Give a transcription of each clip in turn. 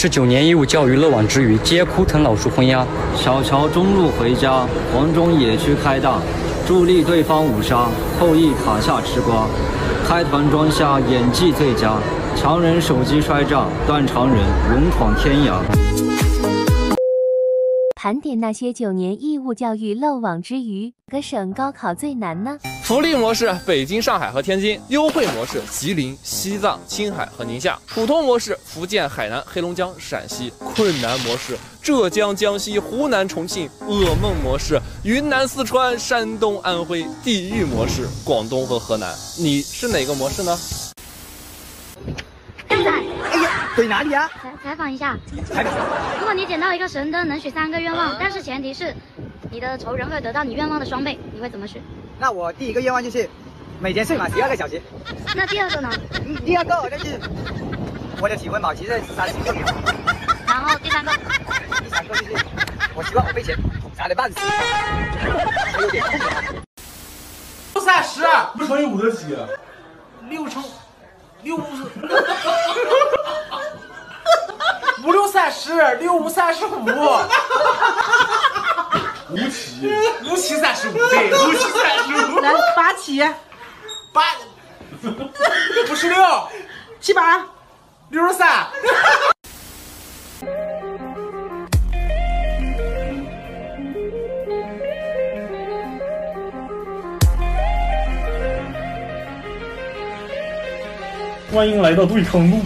是九年义务教育漏网之鱼，皆枯藤老树昏鸦。小乔中路回家，黄忠野区开大，助力对方五杀，后羿塔下吃瓜。开团装瞎，演技最佳，强人手机摔炸，断肠人勇闯天涯。盘点那些九年义务教育漏网之鱼，哪个省高考最难呢？福利模式：北京、上海和天津；优惠模式：吉林、西藏、青海和宁夏；普通模式：福建、海南、黑龙江、陕西；困难模式：浙江、江西、湖南、重庆；噩梦模式：云南、四川、山东、安徽；地狱模式：广东和河南。你是哪个模式呢？对哪里啊？采采访一下。采访。如果你捡到一个神灯，能许三个愿望，但是前提是你的仇人会得到你愿望的双倍，你会怎么许？那我第一个愿望就是每天睡满十二个小时。那第二个呢？嗯，第二个就是我的体温保持在三十六秒。然后第三个？第三个就是我希望我被钱砸得半死。还有点痛的。六三十，五乘以五得几？六乘六五是。五六三十，六五三十五，五七，五七三十五，对，五七三十五。来八七，八，五十六，七八，六十三。欢迎来到对抗路。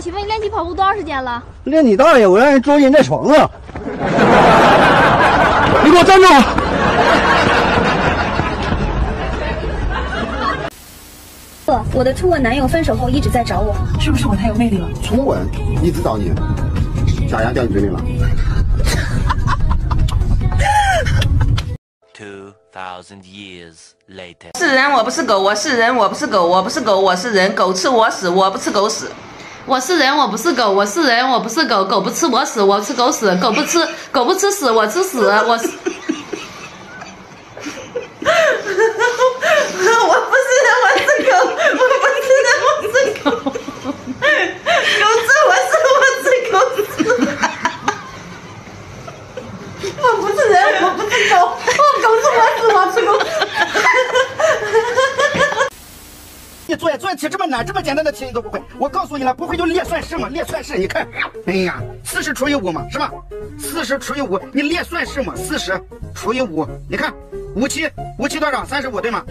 请问练习跑步多长时间了？练你大爷！我让人捉奸在床上。你给我站住！我的初吻男友分手后一直在找我，是不是我太有魅力了？初吻一直找你，假牙掉你嘴里了。Two thousand years later，是人我不是狗，我是人我不是狗，我不是狗我是人，狗吃我屎我不吃狗屎。我是人我不是狗，我是人我不是狗，狗不吃我屎我吃狗屎，狗不吃狗不吃屎我吃屎，我是不是人我是狗，我不是人我是狗，狗吃我屎我吃狗屎。我不是人我不是狗，我狗吃我屎我吃狗屎。你作业作业题这么难，这么简单的题你都不会。我告诉你了，不会就列算式嘛，列算式。你看，哎呀，四十除以五嘛，是吧？四十除以五，你列算式嘛，四十除以五，你看，五七五七多少？三十五对吗？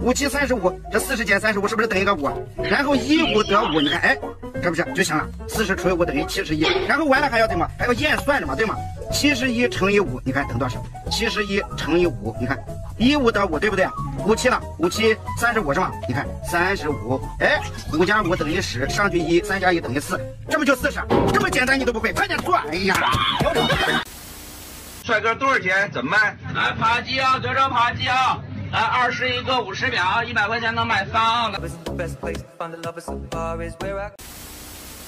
五七三十五，这四十减三十五是不是等于个五？然后一五得五，你看，哎，这不是就行了？四十除以五等于七十一，然后完了还要怎么？还要验算着嘛，对吗？七十一乘以五，你看等多少？七十一乘以五，你看。一五得五，对不对？五七了，五七三十五是吧？你看三十五，哎，五加五等于十，上去一，三加一等于四，这不就四十？这么简单你都不会，快点做！哎呀，帅哥多少钱？怎么卖？来扒鸡啊，德州扒鸡啊！来二十一个，五十秒，一百块钱能买仨。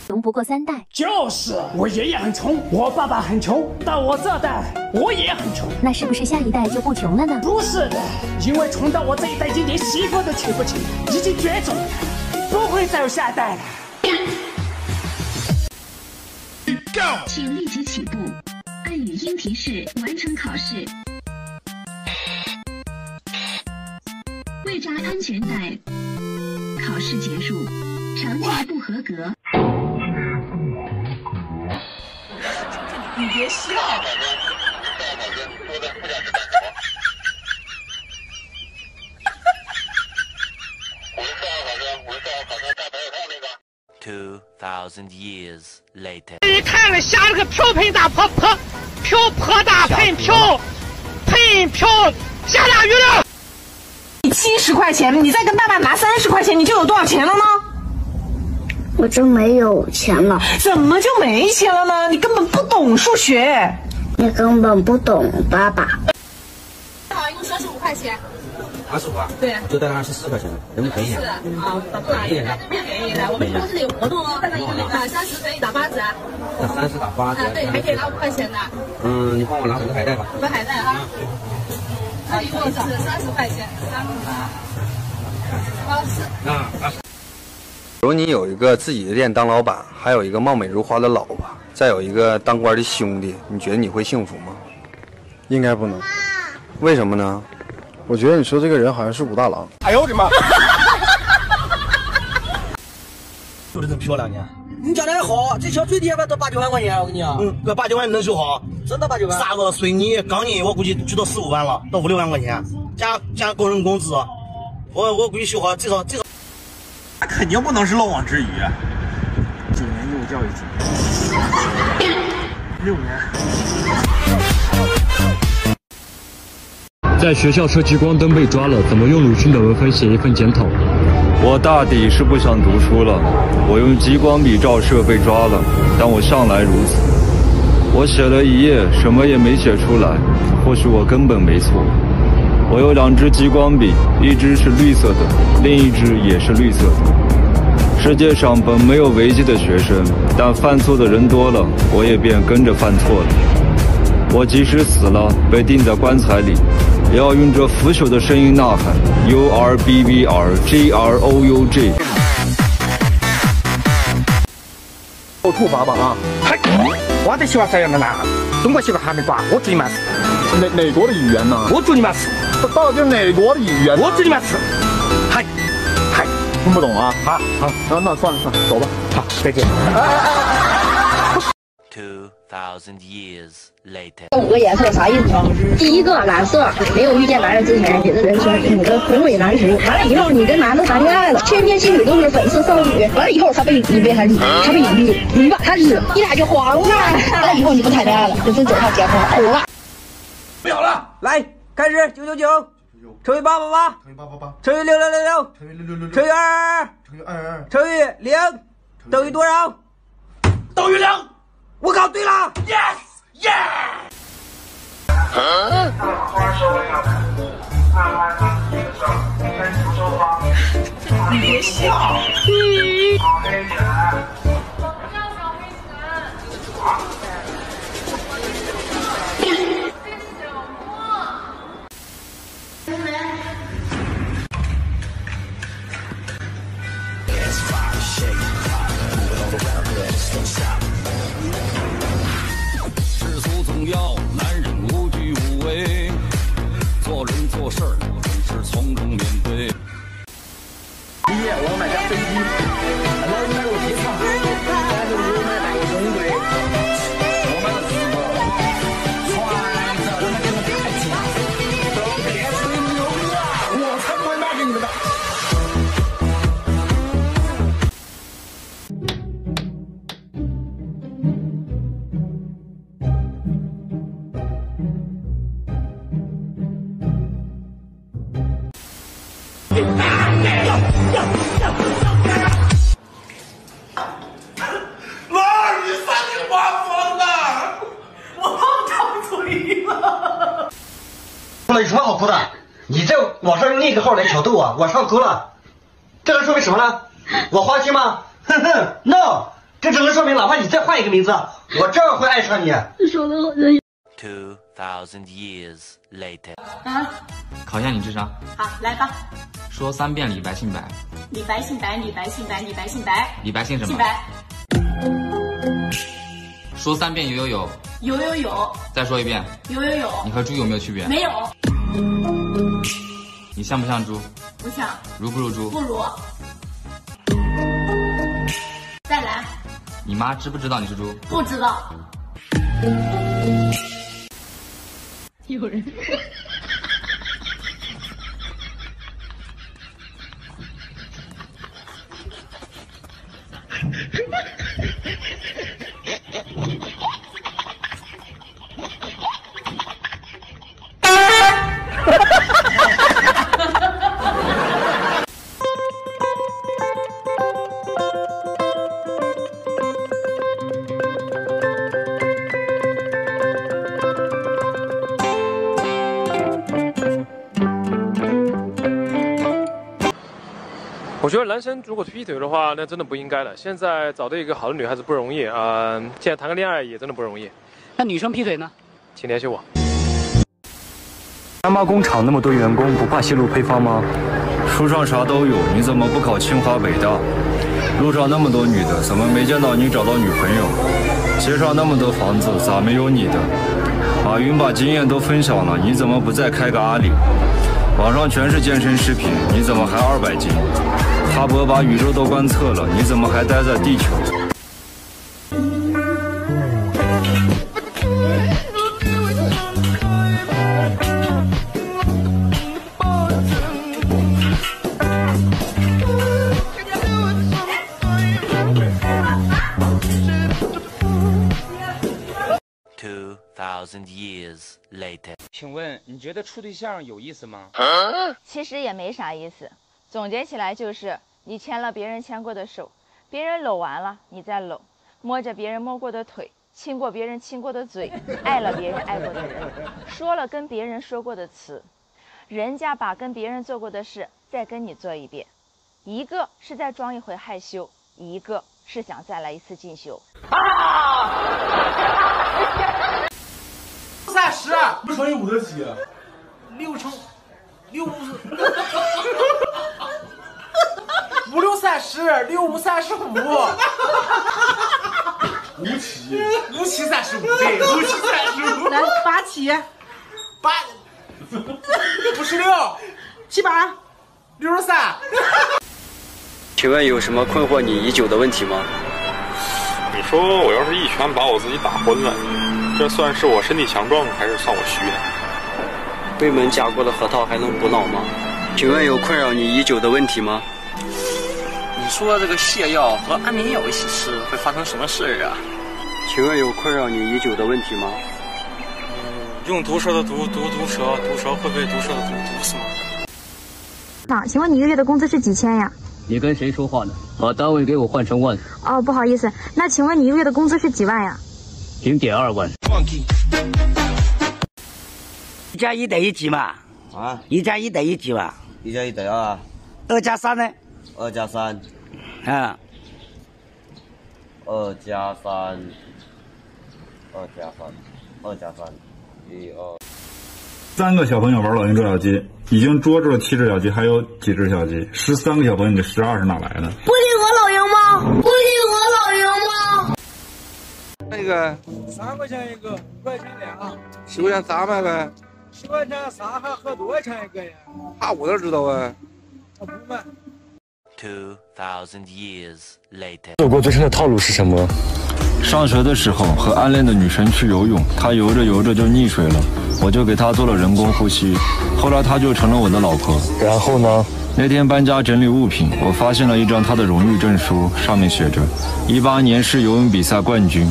穷不过三代，就是我爷爷很穷，我爸爸很穷，到我这代我也很穷，那是不是下一代就不穷了呢？不是的，因为穷到我这一代已经连媳妇都娶不起，已经绝种了，不会再有下一代了。Go! 请立即起步，按语音提示完成考试，未扎安全带，考试结束，成绩不合格。你别笑。Two thousand years later，你看了下了个瓢盆大泼泼，瓢泼大盆瓢，盆瓢下大雨了。你七十块钱，你再跟爸爸拿三十块钱，你就有多少钱了呢？我真没有钱了。怎么就没钱了呢？你根本不懂数学。你根本不懂，爸爸。好，一共三十五块钱。二十五啊？对。就带了二十四块钱，能不能便宜？是啊，打多少？便宜便宜的。我们公司有活动哦，带到一个打三十可以打八折。打三十打八折。啊，对，还可以拿五块钱的。嗯，你帮我拿五个海带吧。五个海带啊。那一共是三十块钱，三十八八十。啊，二十。如果你有一个自己的店当老板，还有一个貌美如花的老婆，再有一个当官的兄弟，你觉得你会幸福吗？应该不能。为什么呢？我觉得你说这个人好像是武大郎。哎呦我的妈！说的真漂亮呢。你家那好，这小最低吧都八九万块钱，我跟你讲。嗯，这八九万能修好？真的八九万？沙子、水泥、钢筋，我估计就到四五万了，到五六万块钱，加加工人工资，我我估计修好最少最少。那肯定不能是漏网之鱼。九年义务教育金，六年。在学校设激光灯被抓了，怎么用鲁迅的文风写一份检讨？我大抵是不想读书了，我用激光笔照射被抓了，但我向来如此。我写了一夜，什么也没写出来，或许我根本没错。我有两支激光笔，一支是绿色的，另一支也是绿色的。世界上本没有违纪的学生，但犯错的人多了，我也便跟着犯错了。我即使死了，被钉在棺材里，也要用这腐朽的声音呐喊：U R B B R G R O U G。我处罚吧啊！嗨，我的喜欢这样的男孩，中国媳妇还没抓，我祝你万事。哪哪国的语言呢？我祝你万事。这到底是哪国的语言？我祝你万事。嗨，嗨，听不懂啊？好，好，那那算了算了，走吧。好，再见。Two thousand years later. 这五个颜色啥意思？第一个蓝色，没有遇见男人之前，你的人生你的宏伟蓝图。完了以后，你跟男的谈恋爱了，天天心里都是粉色少女。完了以后，他被你被他绿，他被你绿，你把他绿，你俩就黄了。完了以后，你不谈恋爱了，就真走上结婚了，苦了。不了了，来开始九九九，乘以八八八，乘以八八八，乘以六六六六，乘以六六六六，乘以二。二二，乘以二。二二，乘以零，等于多少？等于零。我搞对了，yes! Yeah。你别笑。世俗总要男人无惧无畏，做人做事总是从容面对。毕业我要买架飞机，有什么好哭的？你在网上用另一个号来挑逗我，我上钩了，这能说明什么呢？我花心吗？哼哼，no，这只能说明哪怕你再换一个名字，我照样会爱上你。说的好像 Two thousand years later. 啊，考一下你智商，好，来吧。说三遍李白姓白，李白姓白，李白姓白，李白姓白，李白姓什么？姓白。说三遍有有有，有有有，再说一遍。有有有。你和猪有没有区别？没有。你像不像猪？不像。如不如猪？不如。再来。你妈知不知道你是猪？不知道。有人。觉得男生如果劈腿的话，那真的不应该的。现在找到一个好的女孩子不容易啊、呃现在谈个恋爱也真的不容易。那女生劈腿呢？请联系我。干妈工厂那么多员工，不怕泄露配方吗？书上啥都有，你怎么不考清华北大？路上那么多女的，怎么没见到你找到女朋友？街上那么多房子，咋没有你的？马云把经验都分享了，你怎么不再开个阿里？网上全是健身视频，你怎么还二百斤？哈勃把宇宙都观测了，你怎么还待在地球？Two thousand years later. 请问你觉得处对象有意思吗？其实也没啥意思，总结起来就是你牵了别人牵过的手，别人搂完了你再搂，摸着别人摸过的腿，亲过别人亲过的嘴，爱了别人爱过的人，说了跟别人说过的词，人家把跟别人做过的事再跟你做一遍，一个是再装一回害羞，一个是想再来一次进修。三十，不乘以五得几？六乘六 十，六五三十五，五七，五七三十五，对，五七三十五。来八七，八，五十六，七八，六十三。请问有什么困惑你已久的问题吗？你说我要是一拳把我自己打昏了，这算是我身体强壮，还是算我虚呢？未门夹过的核桃还能补脑吗？请问有困扰你已久的问题吗？你说这个泻药和安眠药一起吃会发生什么事儿啊？请问有困扰你已久的问题吗？用毒蛇的毒毒毒蛇，毒蛇会被毒蛇的毒毒死吗？那请问你一个月的工资是几千呀？你跟谁说话呢？把单位给我换成万，哦，不好意思，那请问你一个月的工资是几万呀？零点二万。一加一等于几嘛？啊，一加一等于几嘛？一加一等于二，二加三呢？二加三，啊，二加三，二加三，二加三，一二。三个小朋友玩老鹰捉小鸡，已经捉住了七只小鸡，还有几只小鸡？十三个小朋友，你这十二是哪来的？不理我老鹰吗？不理我老鹰吗？那个三块钱一个，五块钱俩，十块钱咋卖呗？十块钱仨还合多少钱一个呀？啊，我哪知道啊？我不卖。Two thousand years later. 走过最深的套路是什么？上学的时候和暗恋的女生去游泳，她游着游着就溺水了，我就给她做了人工呼吸，后来她就成了我的老婆。然后呢？那天搬家整理物品，我发现了一张她的荣誉证书，上面写着“一八年市游泳比赛冠军”。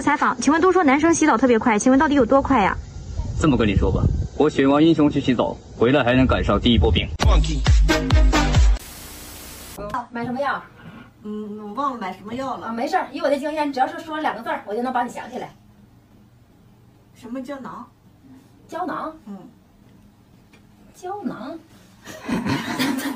要采访，请问都说男生洗澡特别快，请问到底有多快呀？这么跟你说吧，我选完英雄去洗澡，回来还能赶上第一波饼。买什么药？嗯，我忘了买什么药了。啊，没事儿，以我的经验，只要是说了两个字儿，我就能帮你想起来。什么胶囊？胶囊？嗯，胶囊。